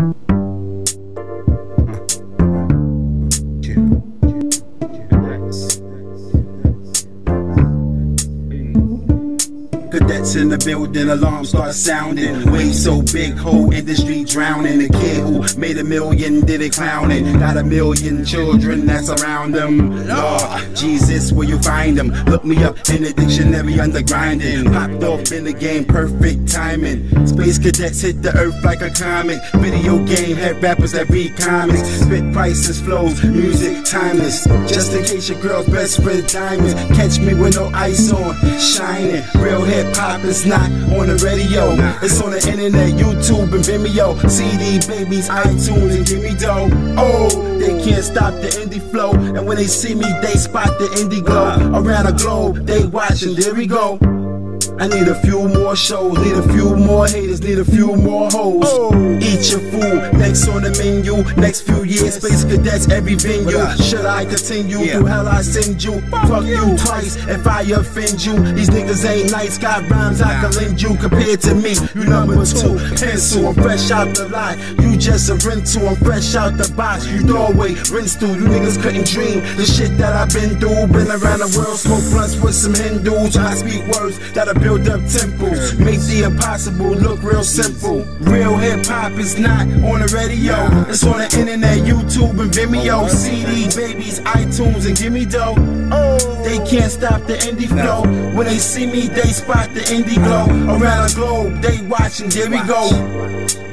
Thank you. Cadets in the building, alarms start sounding. Wave so big, whole industry drowning. The kid who made a million did it clowning. Got a million children that's around them. Lord, Jesus, where you find them? Look me up in the dictionary under grinding. Popped off in the game, perfect timing. Space cadets hit the earth like a comet. Video game head rappers that read comics. Spit prices, flows, music timeless. Just in case your girl's best friend diamonds. Catch me with no ice on, shining. Real hip hop is not on the radio. It's on the internet, YouTube and Vimeo. CD babies, iTunes, and give me dough. Oh, they can't stop the indie flow. And when they see me, they spot the indie glow. Around the globe, they watching. There we go. I need a few more shows, need a few more haters, need a few more hoes. Oh. Eat your food, next on the menu, next few years, space cadets, every venue. Should I continue? Through hell I send you. Fuck you twice if I offend you. These niggas ain't nice, got rhymes I can lend you. Compared to me, you number two. Pencil, I'm fresh out the lot. You just a rental, I'm fresh out the box. You doorway, rinse through. You niggas couldn't dream the shit that I've been through. Been around the world, smoke blunts with some Hindus. I speak words that'll build up temples. Make the impossible look real simple. Real hip hop is not on the radio. It's on the internet, YouTube and Vimeo. CD, babies, iTunes, and give me dough. Oh. They can't stop the indie flow. When they see me, they spot the indie glow. Around the globe, they watching, there we go.